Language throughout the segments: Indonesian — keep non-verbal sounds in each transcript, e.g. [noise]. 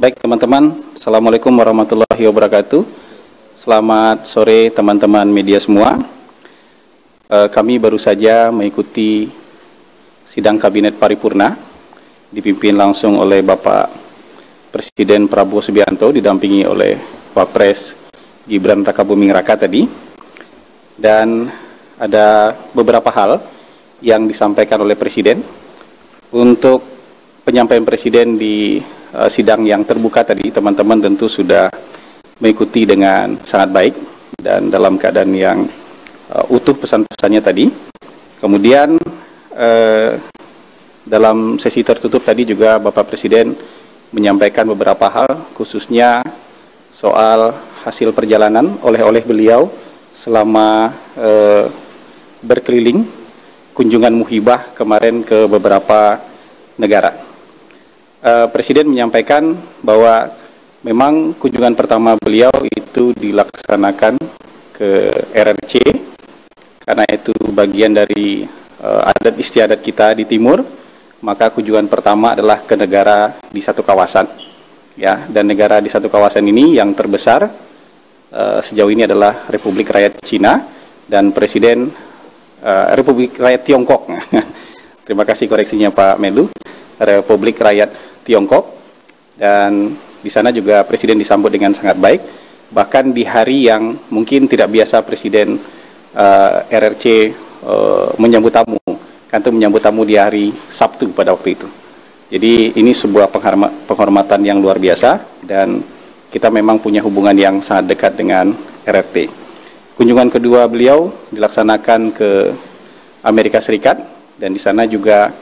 Baik teman-teman, Assalamualaikum warahmatullahi wabarakatuh. Selamat sore teman-teman media semua. Eh, kami baru saja mengikuti sidang kabinet paripurna dipimpin langsung oleh Bapak Presiden Prabowo Subianto didampingi oleh Wapres Gibran Rakabuming Raka tadi. Dan ada beberapa hal yang disampaikan oleh Presiden untuk penyampaian Presiden di uh, sidang yang terbuka tadi teman-teman tentu sudah mengikuti dengan sangat baik dan dalam keadaan yang uh, utuh pesan-pesannya tadi. Kemudian uh, dalam sesi tertutup tadi juga Bapak Presiden menyampaikan beberapa hal khususnya soal hasil perjalanan oleh-oleh beliau selama uh, berkeliling kunjungan muhibah kemarin ke beberapa negara. Uh, Presiden menyampaikan bahwa memang kunjungan pertama beliau itu dilaksanakan ke RRC karena itu bagian dari uh, adat istiadat kita di timur. Maka kunjungan pertama adalah ke negara di satu kawasan ya. Dan negara di satu kawasan ini yang terbesar uh, sejauh ini adalah Republik Rakyat Cina. Dan Presiden uh, Republik Rakyat Tiongkok. [laughs] Terima kasih koreksinya Pak Melu Republik Rakyat Tiongkok dan di sana juga Presiden disambut dengan sangat baik. Bahkan di hari yang mungkin tidak biasa Presiden uh, eh, RRC uh, eh, menyambut tamu, kan itu menyambut tamu di hari Sabtu pada waktu itu. Jadi ini sebuah penghormatan yang luar biasa dan kita memang punya hubungan yang sangat dekat dengan RRT. Kunjungan kedua beliau dilaksanakan ke Amerika Serikat dan di sana juga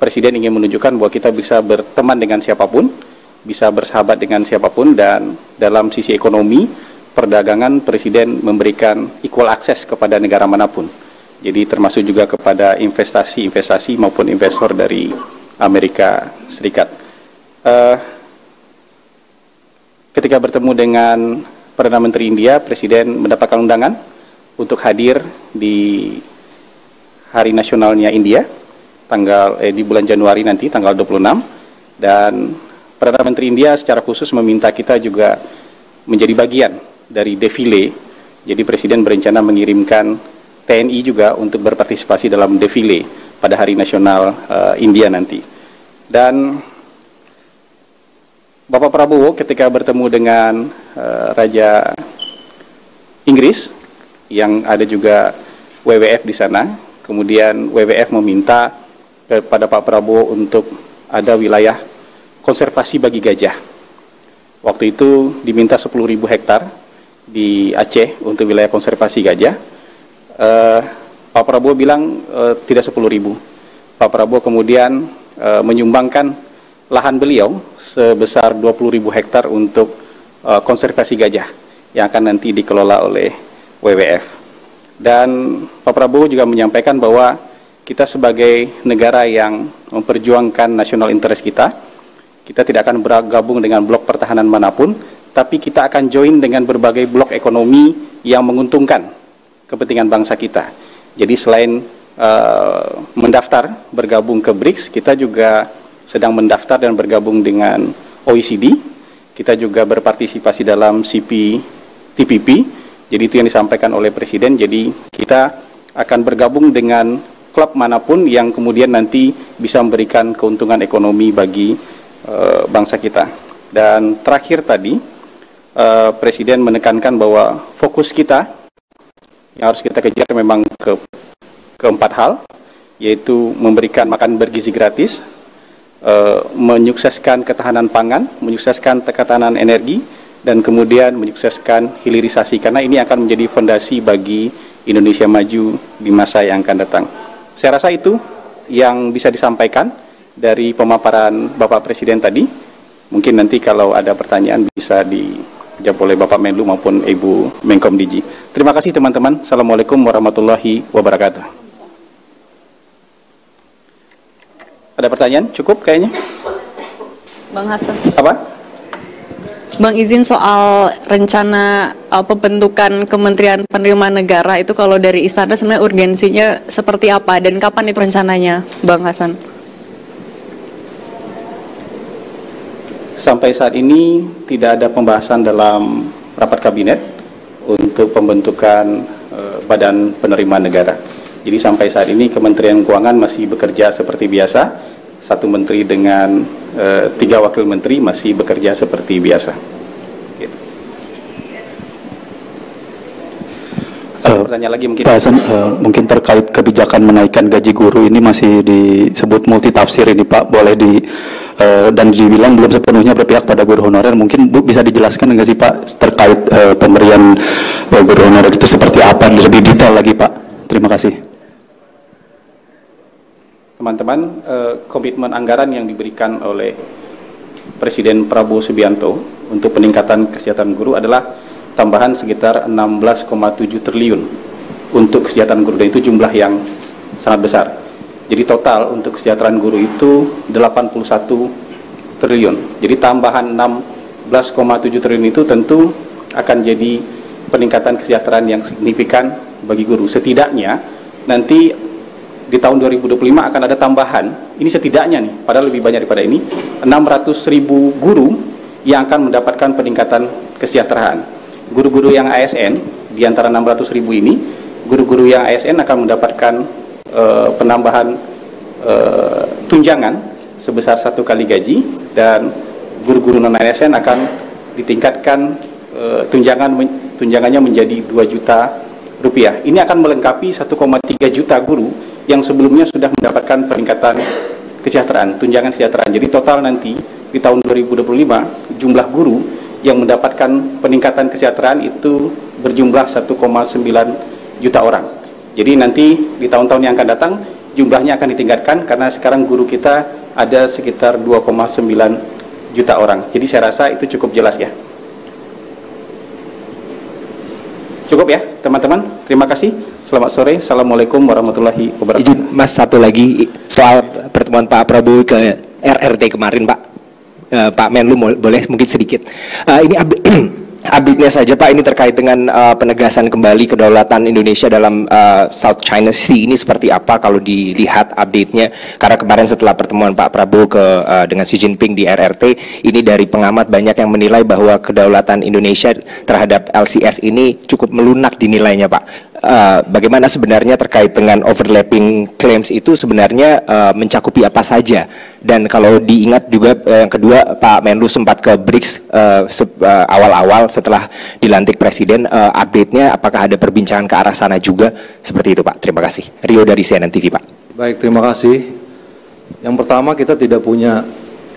Presiden ingin menunjukkan bahwa kita bisa berteman dengan siapa pun, bisa bersahabat dengan siapa pun dan dalam sisi ekonomi perdagangan Presiden memberikan equal access kepada negara mana pun. Jadi termasuk juga kepada investasi-investasi maupun investor dari Amerika Serikat. Uh, ketika bertemu dengan Perdana Menteri India, Presiden mendapatkan undangan untuk hadir di Hari Nasionalnya India tanggal eh, di bulan Januari nanti tanggal 26 dan Perdana Menteri India secara khusus meminta kita juga menjadi bagian dari defile. Jadi Presiden berencana mengirimkan TNI juga untuk berpartisipasi dalam defile pada Hari Nasional uh, India nanti. Dan Bapak Prabowo ketika bertemu dengan uh, Raja Inggris yang ada juga WWF di sana, kemudian WWF meminta kepada Pak Prabowo untuk ada wilayah konservasi bagi gajah. Waktu itu diminta 10.000 hektar di Aceh untuk wilayah konservasi gajah. Uh, Pak Prabowo bilang uh, tidak 10.000. Pak Prabowo kemudian uh, menyumbangkan lahan beliau sebesar 20.000 hektar untuk uh, konservasi gajah yang akan nanti dikelola oleh WWF. Dan Pak Prabowo juga menyampaikan bahwa kita sebagai negara yang memperjuangkan nasional interest kita, kita tidak akan bergabung dengan blok pertahanan mana pun, tapi kita akan join dengan berbagai blok ekonomi yang menguntungkan kepentingan bangsa kita. Jadi selain uh, mendaftar bergabung ke BRICS, kita juga sedang mendaftar dan bergabung dengan OECD. Kita juga berpartisipasi dalam CPTPP. Jadi itu yang disampaikan oleh Presiden. Jadi kita akan bergabung dengan klub mana pun yang kemudian nanti bisa memberikan keuntungan ekonomi bagi Eh, bangsa kita. Dan terakhir tadi, uh, Presiden menekankan bahwa fokus kita yang harus kita kejar memang ke keempat hal, yaitu memberikan makan bergizi gratis, uh, menyukseskan ketahanan pangan, menyukseskan ketahanan energi, dan kemudian menyukseskan hilirisasi karena ini akan menjadi fondasi bagi Indonesia maju di masa yang akan datang. Saya rasa itu yang bisa disampaikan dari pemaparan Bapak Presiden tadi. Mungkin nanti kalau ada pertanyaan bisa dijawab oleh Bapak Menlu maupun Ibu Menkom Digi. Terima kasih teman-teman. Assalamualaikum warahmatullahi wabarakatuh. Ada pertanyaan? Cukup kayaknya? Bang Hasan. Apa? Bang izin soal rencana uh, pembentukan Kementerian Penerimaan Negara itu kalau dari istana sebenarnya urgensinya seperti apa dan kapan itu rencananya, Bang Hasan? sampai saat ini tidak ada pembahasan dalam rapat kabinet untuk pembentukan uh, badan penerimaan negara. Jadi sampai saat ini Kementerian Keuangan masih bekerja seperti biasa, satu menteri dengan uh, tiga wakil menteri masih bekerja seperti biasa. Gitu. Uh, pertanyaan lagi mungkin. Pak Hasan, uh, mungkin terkait kebijakan menaikkan gaji guru ini masih disebut multi tafsir ini Pak, boleh di uh, dan dibilang belum sepenuhnya berpihak pada guru honorer. Mungkin Bu bisa dijelaskan nggak sih Pak terkait uh, pemberian uh, guru honorer itu seperti apa lebih detail lagi Pak? Terima kasih. Teman-teman, uh, komitmen anggaran yang diberikan oleh Presiden Prabowo Subianto untuk peningkatan kesejahteraan guru adalah tambahan sekitar 16,7 triliun untuk kesejahteraan guru dan itu jumlah yang sangat besar. Jadi total untuk kesejahteraan guru itu 81 triliun. Jadi tambahan 16,7 triliun itu tentu akan jadi peningkatan kesejahteraan yang signifikan bagi guru. Setidaknya nanti di tahun 2025 akan ada tambahan, ini setidaknya nih, padahal lebih banyak daripada ini, 600 ribu guru yang akan mendapatkan peningkatan kesejahteraan guru-guru yang ASN di antara 600 ribu ini, guru-guru yang ASN akan mendapatkan uh, penambahan uh, tunjangan sebesar satu kali gaji dan guru-guru non ASN akan ditingkatkan uh, tunjangan tunjangannya menjadi 2 juta rupiah. Ini akan melengkapi 1,3 juta guru yang sebelumnya sudah mendapatkan peningkatan kesejahteraan, tunjangan kesejahteraan. Jadi total nanti di tahun 2025 jumlah guru yang mendapatkan peningkatan kesejahteraan itu berjumlah 1,9 juta orang. Jadi nanti di tahun-tahun yang akan datang jumlahnya akan ditingkatkan karena sekarang guru kita ada sekitar 2,9 juta orang. Jadi saya rasa itu cukup jelas ya. Cukup ya teman-teman. Terima kasih. Selamat sore. Assalamualaikum warahmatullahi wabarakatuh. Izin Mas satu lagi soal pertemuan Pak Prabowo ke RRT kemarin Pak uh, Pak Menlu boleh mungkin sedikit. Uh, ini [clears throat] update-nya saja Pak. Ini terkait dengan uh, penegasan kembali kedaulatan Indonesia dalam uh, South China Sea. Ini seperti apa kalau dilihat update-nya? Karena kemarin setelah pertemuan Pak Prabowo ke uh, dengan Xi Jinping di RRT ini dari pengamat banyak yang menilai bahwa kedaulatan Indonesia terhadap LCS ini cukup melunak dinilainya Pak uh, bagaimana sebenarnya terkait dengan overlapping claims itu sebenarnya uh, mencakupi apa saja? Dan kalau diingat juga uh, yang kedua Pak Menlu sempat ke BRICS awal-awal uh, uh, setelah dilantik Presiden uh, update-nya apakah ada perbincangan ke arah sana juga? Seperti itu Pak. Terima kasih. Rio dari CNN TV Pak. Baik terima kasih. Yang pertama kita tidak punya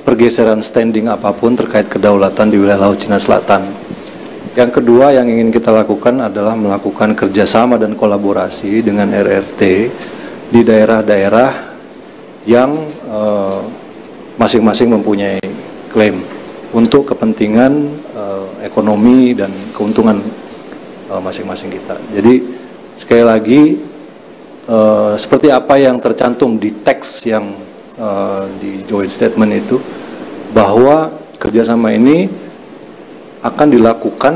pergeseran standing apa pun terkait kedaulatan di wilayah Laut Cina Selatan yang kedua yang ingin kita lakukan adalah melakukan kerjasama dan kolaborasi dengan RRT di daerah-daerah yang eh, masing-masing uh, mempunyai klaim untuk kepentingan uh, ekonomi dan keuntungan eh, masing-masing uh, kita. Jadi sekali lagi seperti apa yang tercantum di teks yang di joint statement itu bahwa kerjasama ini akan dilakukan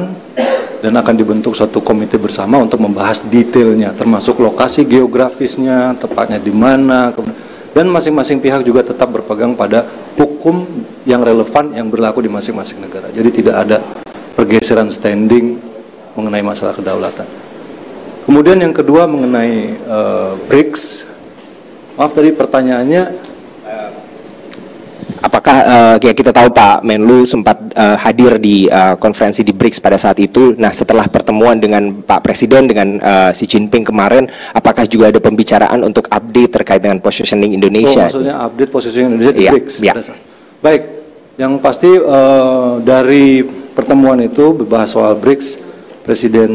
dan akan dibentuk suatu komite bersama untuk membahas detailnya termasuk lokasi geografisnya tepatnya di mana. Dan masing-masing pihak juga tetap berpegang pada hukum yang relevan yang berlaku di masing-masing negara. Jadi tidak ada pergeseran standing mengenai masalah kedaulatan. Kemudian yang kedua mengenai uh, BRICS. Maaf tadi pertanyaannya Apakah uh, ya kita tahu Pak Menlu sempat uh, hadir di uh, konferensi di BRICS pada saat itu. Nah, setelah pertemuan dengan Pak Presiden dengan uh, Xi Jinping kemarin, apakah juga ada pembicaraan untuk update terkait dengan positioning Indonesia? Oh, maksudnya update positioning Indonesia di ya, BRICS. Ya. Baik, yang pasti uh, dari pertemuan itu berbahas soal BRICS, Presiden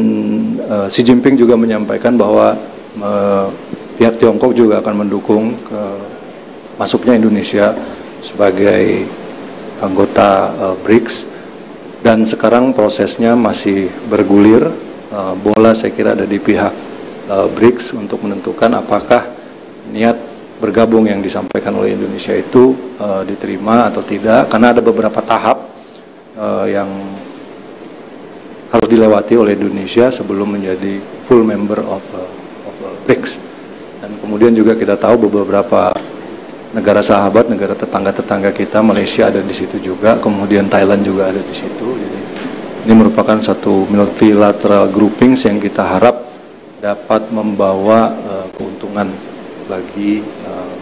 uh, Xi Jinping juga menyampaikan bahwa uh, pihak Tiongkok juga akan mendukung ke masuknya Indonesia sebagai anggota uh, BRICS. Dan sekarang prosesnya masih bergulir. Uh, bola saya kira ada di pihak uh, BRICS untuk menentukan apakah niat bergabung yang disampaikan oleh Indonesia itu uh, diterima atau tidak. Karena ada beberapa tahap uh, yang harus dilewati oleh Indonesia sebelum menjadi full member of, uh, of BRICS. Dan kemudian juga kita tahu beberapa negara sahabat, negara tetangga-tetangga kita, Malaysia ada di situ juga, kemudian Thailand juga ada di situ. Jadi ini merupakan satu multilateral groupings yang kita harap dapat membawa uh, keuntungan bagi uh,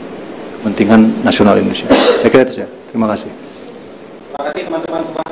kepentingan nasional Indonesia. Saya kira itu saja. Terima kasih. Terima kasih teman-teman semua.